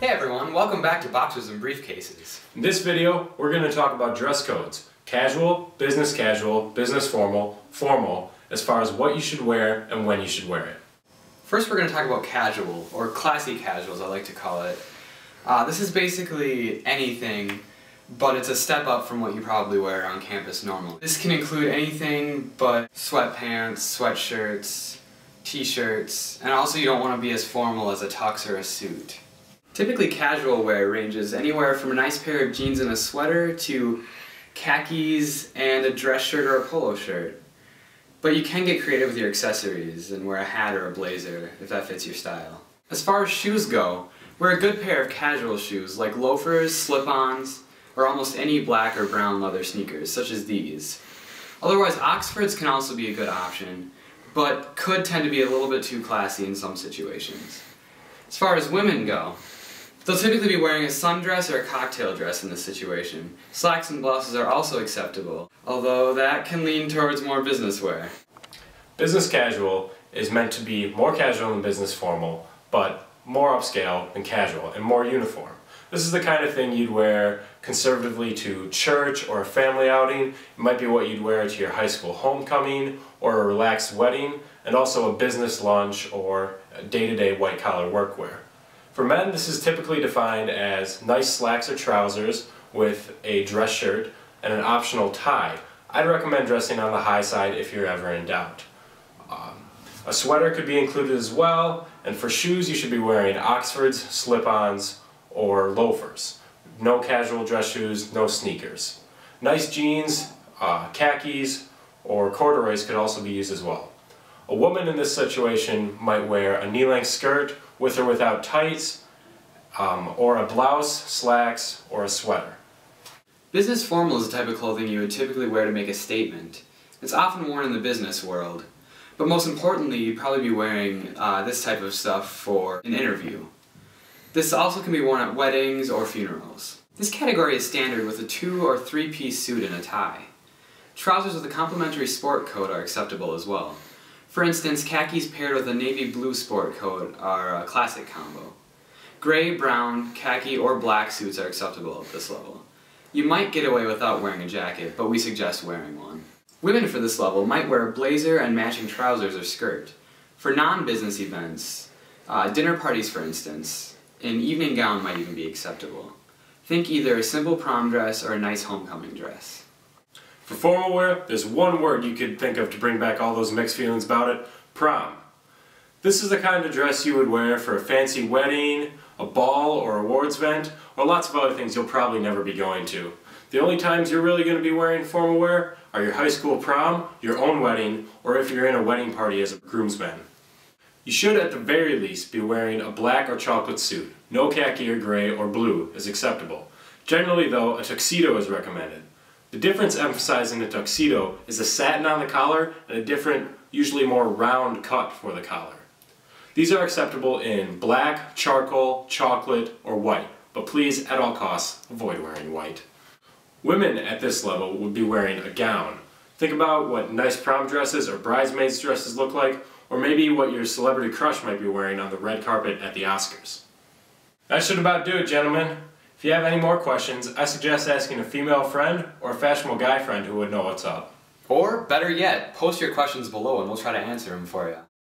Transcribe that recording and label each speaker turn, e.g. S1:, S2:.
S1: Hey everyone, welcome back to Boxers and Briefcases.
S2: In this video, we're going to talk about dress codes. Casual, business casual, business formal, formal, as far as what you should wear and when you should wear it.
S1: First we're going to talk about casual, or classy casuals I like to call it. Uh, this is basically anything, but it's a step up from what you probably wear on campus normally. This can include anything but sweatpants, sweatshirts, t-shirts, and also you don't want to be as formal as a tux or a suit. Typically casual wear ranges anywhere from a nice pair of jeans and a sweater to khakis and a dress shirt or a polo shirt. But you can get creative with your accessories and wear a hat or a blazer if that fits your style. As far as shoes go, wear a good pair of casual shoes like loafers, slip-ons, or almost any black or brown leather sneakers, such as these. Otherwise, Oxfords can also be a good option, but could tend to be a little bit too classy in some situations. As far as women go, They'll typically be wearing a sundress or a cocktail dress in this situation. Slacks and blouses are also acceptable, although that can lean towards more business wear.
S2: Business casual is meant to be more casual than business formal, but more upscale than casual and more uniform. This is the kind of thing you'd wear conservatively to church or a family outing. It might be what you'd wear to your high school homecoming or a relaxed wedding, and also a business lunch or day-to-day white-collar workwear. For men, this is typically defined as nice slacks or trousers with a dress shirt and an optional tie. I'd recommend dressing on the high side if you're ever in doubt. Um, a sweater could be included as well, and for shoes you should be wearing Oxfords, slip-ons, or loafers. No casual dress shoes, no sneakers. Nice jeans, uh, khakis, or corduroys could also be used as well. A woman in this situation might wear a knee-length skirt with or without tights, um, or a blouse, slacks, or a sweater.
S1: Business formal is a type of clothing you would typically wear to make a statement. It's often worn in the business world. But most importantly, you'd probably be wearing uh, this type of stuff for an interview. This also can be worn at weddings or funerals. This category is standard with a two or three piece suit and a tie. Trousers with a complementary sport coat are acceptable as well. For instance, khakis paired with a navy blue sport coat are a classic combo. Gray, brown, khaki, or black suits are acceptable at this level. You might get away without wearing a jacket, but we suggest wearing one. Women for this level might wear a blazer and matching trousers or skirt. For non-business events, uh, dinner parties for instance, an evening gown might even be acceptable. Think either a simple prom dress or a nice homecoming dress.
S2: For formal wear, there's one word you could think of to bring back all those mixed feelings about it, prom. This is the kind of dress you would wear for a fancy wedding, a ball or awards event, or lots of other things you'll probably never be going to. The only times you're really going to be wearing formal wear are your high school prom, your own wedding, or if you're in a wedding party as a groomsman. You should at the very least be wearing a black or chocolate suit. No khaki or gray or blue is acceptable. Generally though, a tuxedo is recommended. The difference emphasizing the tuxedo is the satin on the collar and a different, usually more round cut for the collar. These are acceptable in black, charcoal, chocolate, or white, but please, at all costs, avoid wearing white. Women at this level would be wearing a gown. Think about what nice prom dresses or bridesmaids dresses look like, or maybe what your celebrity crush might be wearing on the red carpet at the Oscars. That should about do it, gentlemen. If you have any more questions, I suggest asking a female friend or a fashionable guy friend who would know what's up.
S1: Or, better yet, post your questions below and we'll try to answer them for you.